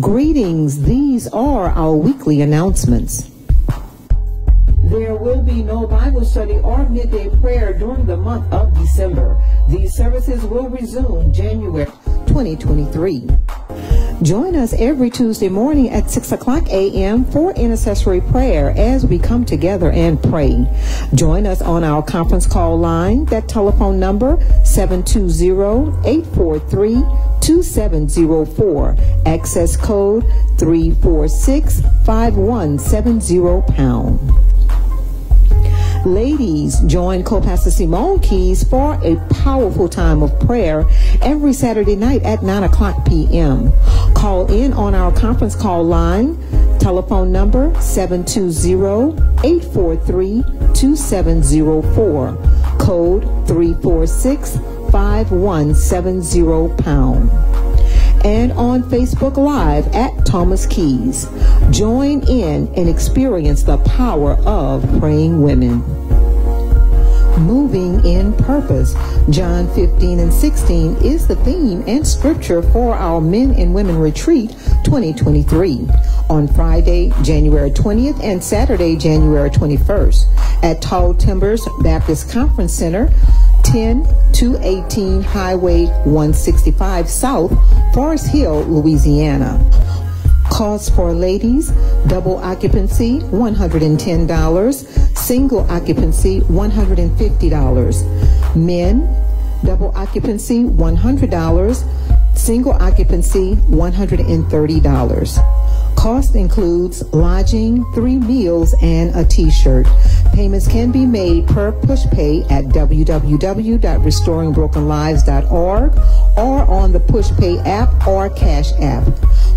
Greetings. These are our weekly announcements. There will be no Bible study or midday prayer during the month of December. These services will resume January 2023. Join us every Tuesday morning at 6 o'clock a.m. for intercessory prayer as we come together and pray. Join us on our conference call line. That telephone number 720-843-2704. Access code 346-5170 pound. Ladies, join co-pastor Simone Keys for a powerful time of prayer every Saturday night at 9 o'clock p.m. Call in on our conference call line. Telephone number 720-843-2704. Code 346-5170 pound and on Facebook Live at Thomas Keys. Join in and experience the power of praying women. Moving in purpose. John 15 and 16 is the theme and scripture for our Men and Women Retreat 2023 on Friday, January 20th and Saturday, January 21st at Tall Timbers Baptist Conference Center, 10 218 Highway 165 South, Forest Hill, Louisiana. Cost for ladies, double occupancy, $110. Single occupancy, $150. Men, double occupancy, $100. Single occupancy, $130. Cost includes lodging, three meals, and a t-shirt. Payments can be made per push pay at www.restoringbrokenlives.org or on the push pay app or cash app.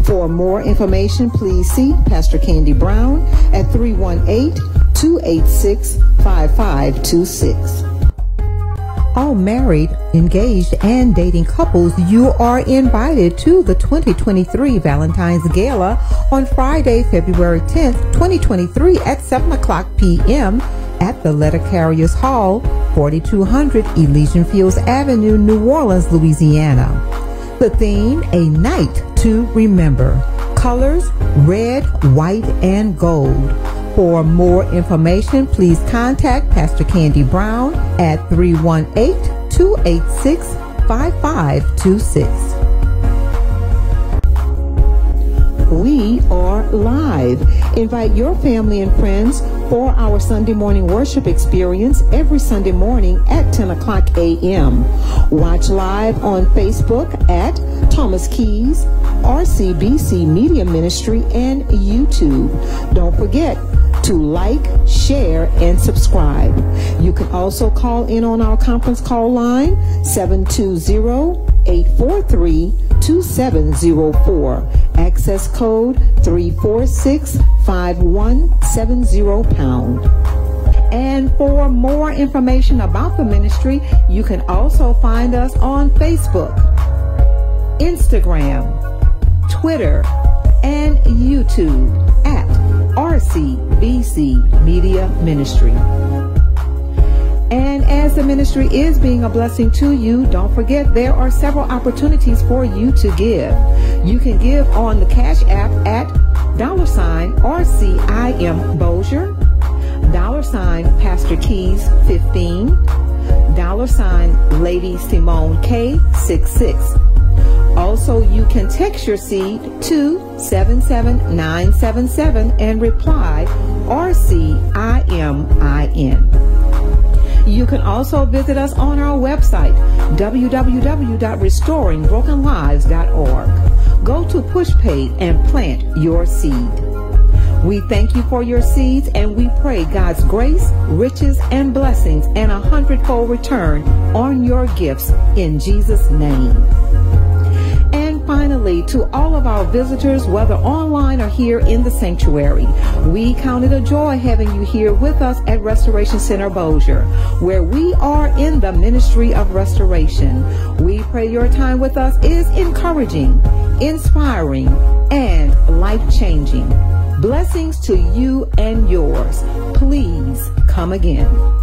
For more information, please see Pastor Candy Brown at 318-286-5526. All married, engaged, and dating couples, you are invited to the 2023 Valentine's Gala on Friday, February 10th, 2023 at 7 o'clock p.m. at the Letter Carriers Hall, 4200 Elysian Fields Avenue, New Orleans, Louisiana. The theme, A Night to Remember. Colors, red, white, and gold. For more information, please contact Pastor Candy Brown at 318 286 5526. We are live. Invite your family and friends for our Sunday morning worship experience every Sunday morning at 10 o'clock a.m. Watch live on Facebook at Thomas Keys, RCBC Media Ministry, and YouTube. Don't forget, to like, share, and subscribe. You can also call in on our conference call line 720-843-2704. Access code 346-5170 pound. And for more information about the ministry, you can also find us on Facebook, Instagram, Twitter, and YouTube at RCBC Media Ministry. And as the ministry is being a blessing to you, don't forget there are several opportunities for you to give. You can give on the Cash App at dollar sign RCIM Bossier, dollar sign Pastor Keys 15, dollar sign Lady Simone K 66. Also, you can text your seed to 77977 and reply RCIMIN. You can also visit us on our website, www.restoringbrokenlives.org. Go to PushPay and plant your seed. We thank you for your seeds and we pray God's grace, riches, and blessings and a hundredfold return on your gifts in Jesus' name to all of our visitors, whether online or here in the sanctuary, we count it a joy having you here with us at Restoration Center Bossier, where we are in the ministry of restoration. We pray your time with us is encouraging, inspiring, and life changing. Blessings to you and yours. Please come again.